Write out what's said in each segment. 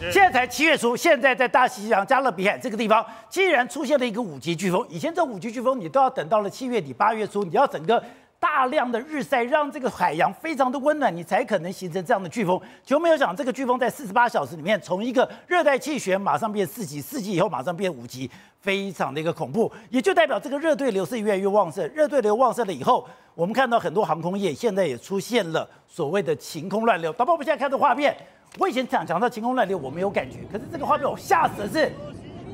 现在才七月初，现在在大西洋加勒比海这个地方，竟然出现了一个五级飓风。以前这五级飓风，你都要等到了七月底八月初，你要整个大量的日晒，让这个海洋非常的温暖，你才可能形成这样的飓风。就没有想这个飓风在四十八小时里面，从一个热带气旋马上变四级，四级以后马上变五级，非常的一个恐怖。也就代表这个热对流是越来越旺盛，热对流旺盛了以后，我们看到很多航空业现在也出现了所谓的晴空乱流。导播，我们现在看的画面。我以前讲讲到晴空乱流，我没有感觉，可是这个画面我吓死的是，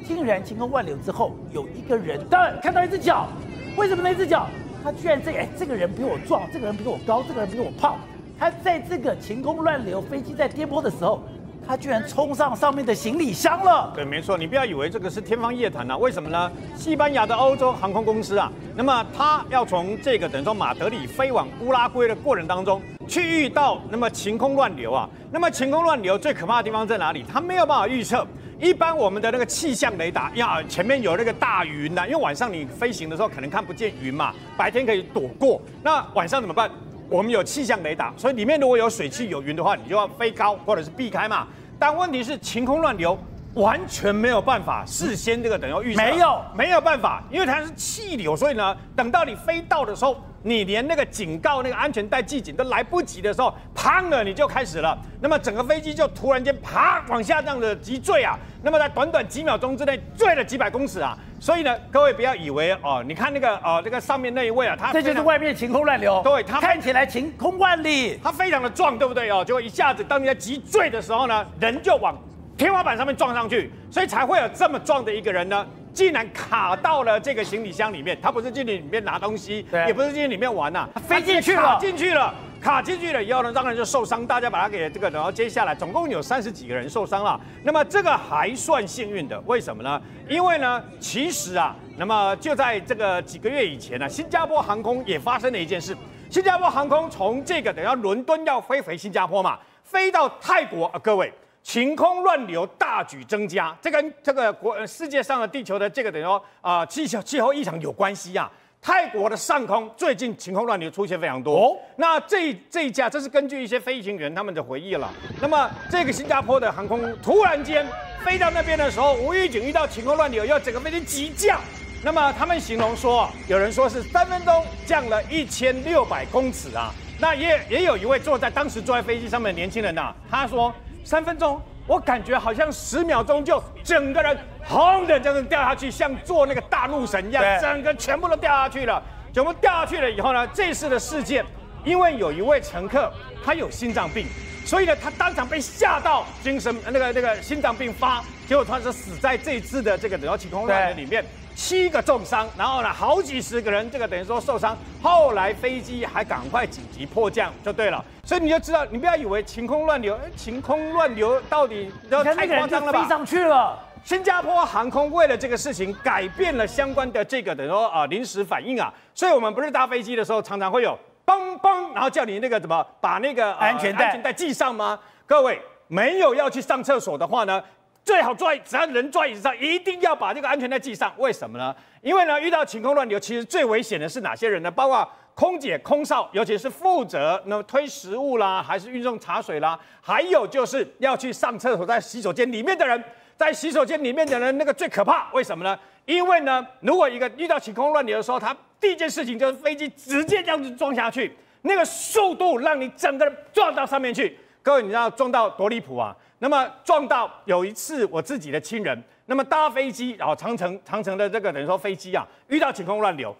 竟然晴空乱流之后有一个人，当然看到一只脚，为什么那只脚？他居然这哎，这个人比我壮，这个人比我高，这个人比我胖，他在这个晴空乱流飞机在颠簸的时候。他居然冲上上面的行李箱了。对，没错，你不要以为这个是天方夜谭啊。为什么呢？西班牙的欧洲航空公司啊，那么他要从这个等于说马德里飞往乌拉圭的过程当中，去遇到那么晴空乱流啊。那么晴空乱流最可怕的地方在哪里？他没有办法预测。一般我们的那个气象雷达呀，前面有那个大云呐，因为晚上你飞行的时候可能看不见云嘛，白天可以躲过。那晚上怎么办？我们有气象雷达，所以里面如果有水汽、有云的话，你就要飞高或者是避开嘛。但问题是晴空乱流完全没有办法事先这个等要预测，没有没有办法，因为它是气流，所以呢，等到你飞到的时候。你连那个警告、那个安全带系紧都来不及的时候，砰了，你就开始了。那么整个飞机就突然间啪往下这样的急坠啊。那么在短短几秒钟之内坠了几百公尺啊。所以呢，各位不要以为哦，你看那个哦，那个上面那一位啊，他这就是外面晴空乱流。对，他看起来晴空万里，他非常的壮，对不对哦？结果一下子当你在急坠的时候呢，人就往天花板上面撞上去，所以才会有这么壮的一个人呢。竟然卡到了这个行李箱里面，他不是进去里面拿东西，也不是进去里面玩呐，飞进去了，卡进去了，卡进去了以后呢，当然就受伤，大家把他给这个，然后接下来总共有三十几个人受伤了，那么这个还算幸运的，为什么呢？因为呢，其实啊，那么就在这个几个月以前呢，新加坡航空也发生了一件事，新加坡航空从这个等下伦敦要飞回新加坡嘛，飞到泰国啊，各位。晴空乱流大举增加，这跟这个国世界上的地球的这个等于说啊气候气候异常有关系啊。泰国的上空最近晴空乱流出现非常多。哦，那这这一架这是根据一些飞行员他们的回忆了。那么这个新加坡的航空突然间飞到那边的时候，无预警遇到晴空乱流，要整个飞机急降。那么他们形容说，有人说是三分钟降了一千六百公尺啊。那也也有一位坐在当时坐在飞机上面的年轻人呐，他说。三分钟，我感觉好像十秒钟就整个人轰的这样掉下去，像坐那个大怒神一样，整个全部都掉下去了。全部掉下去了以后呢，这次的事件，因为有一位乘客他有心脏病，所以呢他当场被吓到，精神那个那个心脏病发，结果他是死在这次的这个等于晴空乱流里面。七个重伤，然后呢，好几十个人，这个等于说受伤。后来飞机还赶快紧急迫降，就对了。所以你就知道，你不要以为晴空乱流，晴空乱流到底太夸张了吧？飞上去了。新加坡航空为了这个事情改变了相关的这个等于说啊临时反应啊，所以我们不是搭飞机的时候常常会有嘣嘣，然后叫你那个怎么把那个安全带安全带系上吗？各位没有要去上厕所的话呢？最好坐，只要人坐椅子上，一定要把这个安全带系上。为什么呢？因为呢，遇到晴空乱流，其实最危险的是哪些人呢？包括空姐、空少，尤其是负责那推食物啦，还是运送茶水啦，还有就是要去上厕所，在洗手间里面的人，在洗手间里面的人，那个最可怕。为什么呢？因为呢，如果一个遇到晴空乱流的时候，他第一件事情就是飞机直接这样子撞下去，那个速度让你整个人撞到上面去。各位，你知道撞到多离谱啊？那么撞到有一次我自己的亲人，那么搭飞机，然后长城长城的这个等于说飞机啊，遇到晴空乱流，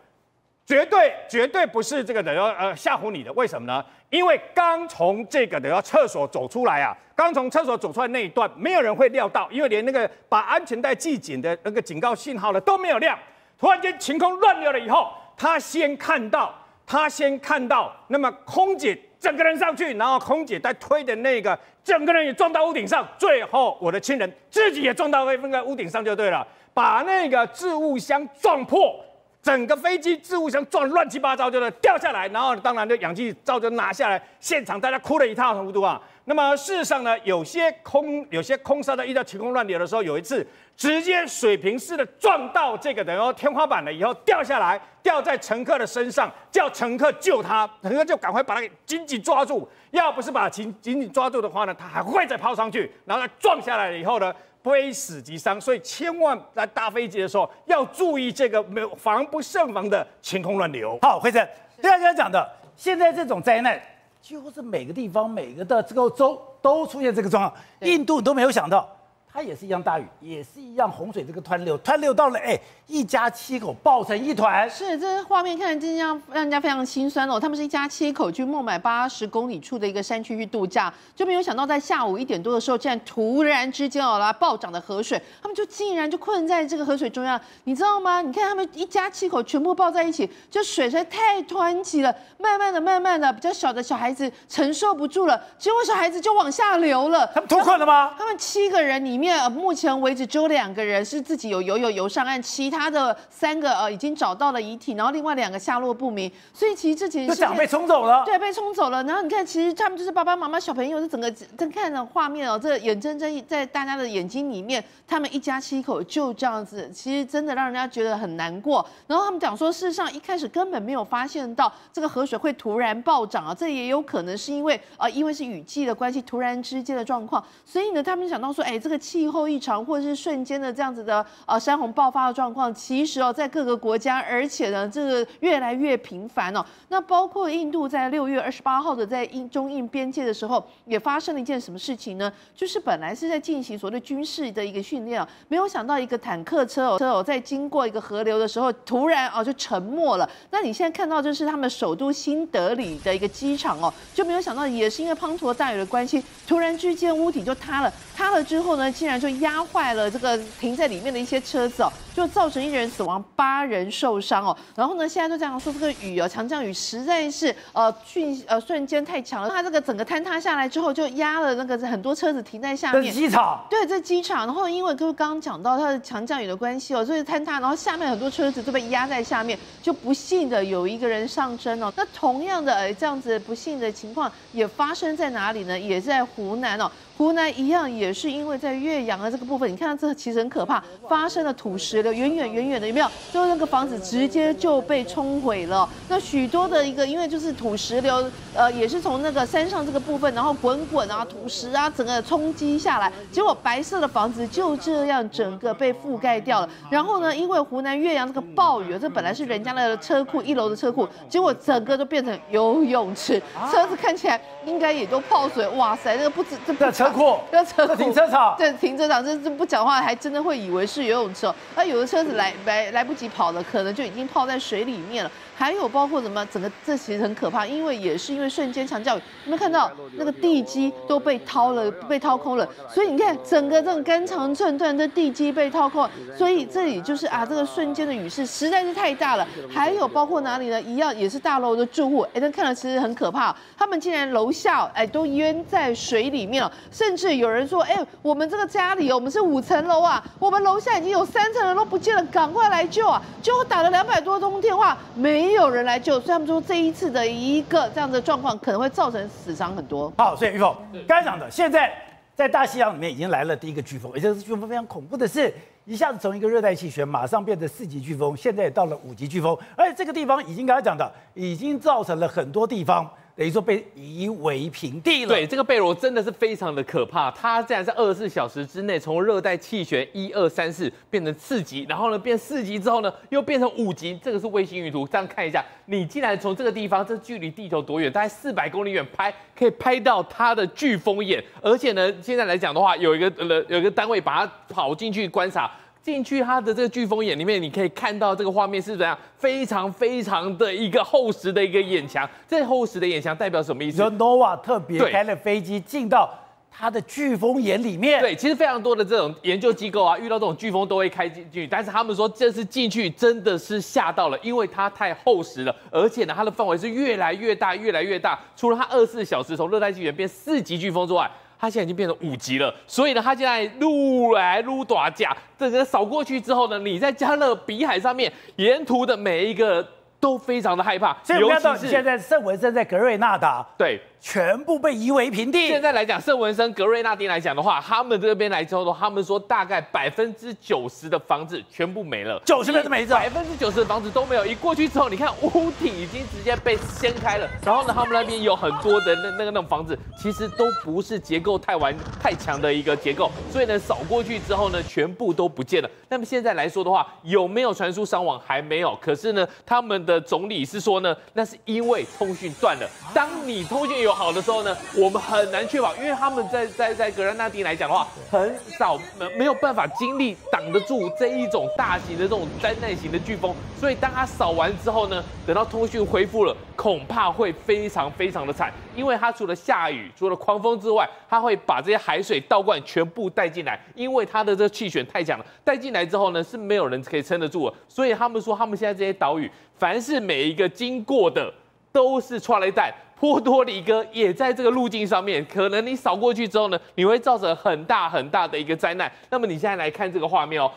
绝对绝对不是这个等于呃吓唬你的，为什么呢？因为刚从这个等于厕所走出来啊，刚从厕所走出来那一段，没有人会料到，因为连那个把安全带系紧的那个警告信号呢都没有亮，突然间晴空乱流了以后，他先看到，他先看到，那么空姐。整个人上去，然后空姐在推的那个，整个人也撞到屋顶上，最后我的亲人自己也撞到那个屋顶上就对了，把那个置物箱撞破，整个飞机置物箱撞乱七八糟，就是掉下来，然后当然就氧气罩就拿下来，现场大家哭得一塌糊涂啊。那么事实上呢，有些空有些空少在遇到晴空乱流的时候，有一次直接水平式的撞到这个等于天花板了以后掉下来，掉在乘客的身上，叫乘客救他，乘客就赶快把他给紧紧抓住，要不是把紧紧紧抓住的话呢，他还会再抛上去，然后再撞下来了以后呢，非死即伤，所以千万在搭飞机的时候要注意这个没有防不胜防的晴空乱流。好，辉正，第二个讲的，现在这种灾难几乎是每个地方、每个的这个州都出现这个状况，印度都没有想到，它也是一样大雨，也是一样洪水这个湍流，湍流到了，哎，一家七口抱成一团。是，这画面看着真让让人家非常心酸哦。他们是一家七口去孟买八十公里处的一个山区去度假，就没有想到在下午一点多的时候，竟然突然之间哦来暴涨的河水，他们就竟然就困在这个河水中央，你知道吗？你看他们一家七口全部抱在一起，就水实在太湍急了，慢慢的、慢慢的，比较小的小孩子承受不住了，结果小孩子就往下流了。他们脱困了吗？他们七个人里面，呃，目前为止只有两个人是自己有游泳游上岸，其他的三个呃已经找到了遗体，然后另外两个下落不明。所以其实这其实就是讲被冲走了。对，被冲走了。然后你看，其实他们就是爸爸妈妈、小朋友，这整个正看的画面哦，这眼睁睁在大家的眼睛里面，他们一家七口就这样子，其实真的让人家觉得很难过。然后他们讲说，事实上一开始根本没有发现到这个河水会突然暴涨啊，这也有可能是因为呃，因为是雨季的关系，突然之间的状况。所以呢，他们想到说，哎，这个气候异常或者是瞬间的这样子的呃山洪爆发的状况，其实哦，在各个国家，而且呢，这个越来越频繁哦。那包括印度在六月二十八号的在印中印边界的时候，也发生了一件什么事情呢？就是本来是在进行所谓军事的一个训练哦，没有想到一个坦克车哦车哦在经过一个河流的时候，突然哦就沉没了。那你现在看到就是他们首都新德里的一个机场哦，就没有想到也是因为滂沱大雨的关系，突然之间屋顶就塌了，塌了之后呢，竟然就压坏了这个停在里面的一些车子哦，就造成一人死亡，八人受伤哦。然后呢，现在就这样说这个雨哦，强降雨实在是呃迅呃瞬间太强了，它这个整个坍塌下来之后，就压了那个很多车子停在下面。机场。对，这机场。然后因为就是刚刚讲到它的强降雨的关系哦，所以坍塌，然后下面很多车子都被压在下面，就不幸的有一个人上升哦。那同样的呃这样子不幸的情况也发生在哪里呢？也在湖南哦。湖南一样也是因为在岳阳的这个部分，你看这其实很可怕，发生了土石流，远远远远的有没有？最后那个房子直接就被冲毁了。那许多的一个，因为就是土石流，呃，也是从那个山上这个部分，然后滚滚啊，土石啊，整个冲击下来，结果白色的房子就这样整个被覆盖掉了。然后呢，因为湖南岳阳这个暴雨，这本来是人家的车库一楼的车库，结果整个都变成游泳池，车子看起来应该也都泡水。哇塞，那个不止这不。车库，这车库，停车场，对，停车场，这这不讲话，还真的会以为是游泳池哦。那有的车子来来来不及跑了，可能就已经泡在水里面了。还有包括什么，整个这其实很可怕，因为也是因为瞬间强降雨，有没有看到那个地基都被掏了，被掏空了。所以你看，整个这种肝肠寸断的地基被掏空，所以这里就是啊，这个瞬间的雨势实在是太大了。还有包括哪里呢？一样也是大楼的住户，哎，那看了其实很可怕，他们竟然楼下哎都淹在水里面了。甚至有人说：“哎，我们这个家里，我们是五层楼啊，我们楼下已经有三层楼都不见了，赶快来救啊！”结果打了两百多通电话，没有人来救，所以他们说这一次的一个这样的状况可能会造成死伤很多。好，所以玉凤刚才讲的，现在在大西洋里面已经来了第一个飓风，而且这飓风非常恐怖的是，一下子从一个热带气旋马上变成四级飓风，现在也到了五级飓风，而且这个地方已经刚才讲的，已经造成了很多地方。等于说被夷为平地了。对，这个贝罗真的是非常的可怕。它竟然在二十四小时之内，从热带气旋一二三四变成四级，然后呢变四级之后呢，又变成五级。这个是卫星云图，这样看一下，你竟然从这个地方，这距离地球多远？大概四百公里远拍，可以拍到它的飓风眼。而且呢，现在来讲的话，有一个呃有一个单位把它跑进去观察。进去它的这个飓风眼里面，你可以看到这个画面是怎样，非常非常的一个厚实的一个眼墙。这厚实的眼墙代表什么意思？说 Nova 特别开了飞机进到它的飓风眼里面。对，其实非常多的这种研究机构啊，遇到这种飓风都会开进去，但是他们说这次进去真的是吓到了，因为它太厚实了，而且呢，它的范围是越来越大，越来越大。除了它二十四小时从热带气旋变四级飓风之外，它现在已经变成五级了。所以呢，它现在撸来撸短架，整个扫过去之后呢，你在加勒比海上面沿途的每一个都非常的害怕，所以我们看到尤其是现在圣文森在格瑞纳达对。全部被夷为平地现。在来讲，圣文森、格瑞纳丁来讲的话，他们这边来之后，他们说大概百分之九十的房子全部没了，90%都没了百分之九十的房子都没有。一过去之后，你看屋顶已经直接被掀开了，然后呢，他们那边有很多的那那个那种房子，其实都不是结构太完太强的一个结构，所以呢，扫过去之后呢，全部都不见了。那么现在来说的话，有没有传输伤亡？还没有。可是呢，他们的总理是说呢，那是因为通讯断了。当你通讯有好的时候呢，我们很难确保，因为他们在在在格兰纳丁来讲的话，很少没没有办法经历挡得住这一种大型的这种灾难型的飓风，所以当它扫完之后呢，等到通讯恢复了，恐怕会非常非常的惨，因为它除了下雨，除了狂风之外，它会把这些海水倒灌全部带进来，因为它的这个气旋太强了，带进来之后呢，是没有人可以撑得住的，所以他们说他们现在这些岛屿，凡是每一个经过的。都是穿雷弹。波多黎各也在这个路径上面，可能你扫过去之后呢，你会造成很大很大的一个灾难。那么你现在来看这个画面哦，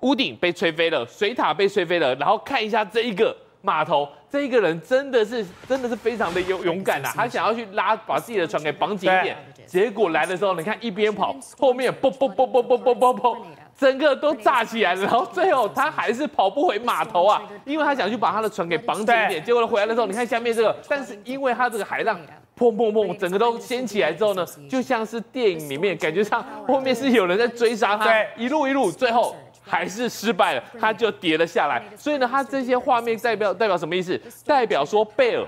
屋顶被吹飞了，水塔被吹飞了，然后看一下这一个码头，这一个人真的是真的是非常的勇勇敢呐、他想要去拉把自己的船给绑紧一点，结果来的时候，你看一边跑，后面啵啵啵啵啵啵啵啵。整个都炸起来了，然后最后他还是跑不回码头啊，因为他想去把他的船给绑紧一点，结果回来的时候，你看下面这个，但是因为他这个海浪砰砰砰，整个都掀起来之后呢，就像是电影里面感觉上后面是有人在追杀他对，一路一路，最后还是失败了，他就跌了下来。所以呢，他这些画面代表代表什么意思？代表说贝尔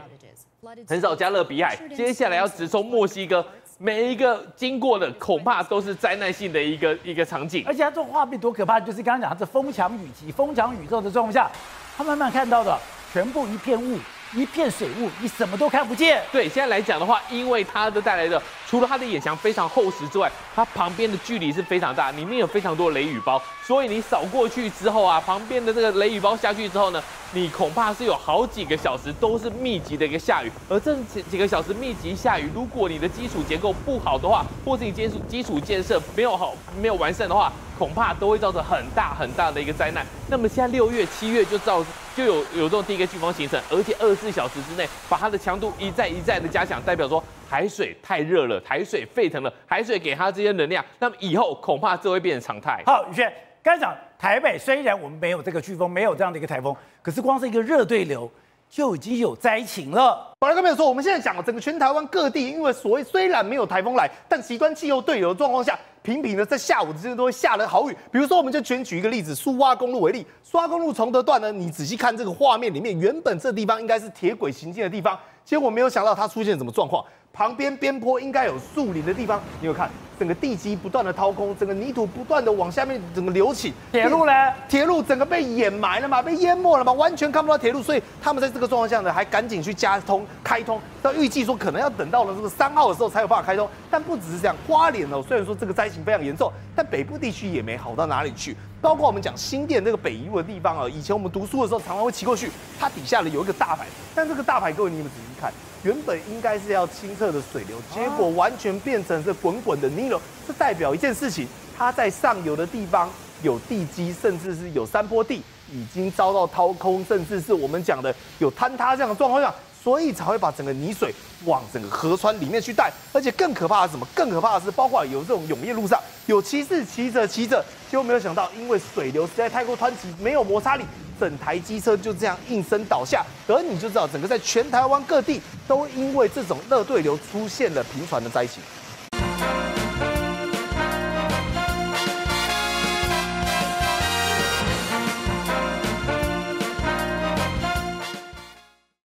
横扫加勒比海，接下来要直冲墨西哥。每一个经过的恐怕都是灾难性的一个一个场景，而且他这种画面多可怕，就是刚刚讲它是风强雨急、风强雨骤的状况下，他慢慢看到的全部一片雾、一片水雾，你什么都看不见。对，现在来讲的话，因为它的带来的，除了它的眼墙非常厚实之外，它旁边的距离是非常大，里面有非常多雷雨包，所以你扫过去之后啊，旁边的这个雷雨包下去之后呢，你恐怕是有好几个小时都是密集的一个下雨，而这几几个小时密集下雨，如果你的基础结构不好的话，或是你基础基础建设没有好没有完善的话，恐怕都会造成很大很大的一个灾难。那么现在六月、七月就造就有有这种第一个飓风形成，而且二十四小时之内把它的强度一再一再的加强，代表说海水太热了，海水沸腾了，海水给它这些能量，那么以后恐怕这会变成常态。好，宇轩，刚才讲台北虽然我们没有这个飓风，没有这样的一个台风，可是光是一个热对流就已经有灾情了。宝来哥没有说，我们现在讲整个全台湾各地，因为所谓虽然没有台风来，但极端气候对流的状况下，频频的在下午之间都会下了好雨。比如说，我们就全举一个例子，苏花公路为例，苏花公路崇德段呢，你仔细看这个画面里面，原本这地方应该是铁轨行进的地方，结果没有想到它出现什么状况，旁边边坡应该有树林的地方，你有看整个地基不断的掏空，整个泥土不断的往下面整个流起，铁路呢？铁路整个被掩埋了嘛，被淹没了嘛，完全看不到铁路，所以他们在这个状况下呢，还赶紧去加通开通。到预计说可能要等到了这个三号的时候才有办法开通。但不只是这样，花莲哦，虽然说这个灾情非常严重，但北部地区也没好到哪里去。包括我们讲新店那个北宜路的地方啊，以前我们读书的时候常常会骑过去，它底下呢有一个大牌，但这个大牌各位你们仔细看，原本应该是要清澈的水流，结果完全变成这滚滚的泥流，这代表一件事情，它在上游的地方有地基，甚至是有山坡地，已经遭到掏空，甚至是我们讲的有坍塌这样的状况下，所以才会把整个泥水往整个河川里面去带。而且更可怕的是什么？更可怕的是，包括有这种永业路上有骑士骑着骑着，就没有想到，因为水流实在太过湍急，没有摩擦力。整台机车就这样应声倒下，而你就知道，整个在全台湾各地都因为这种热对流出现了频繁的灾情。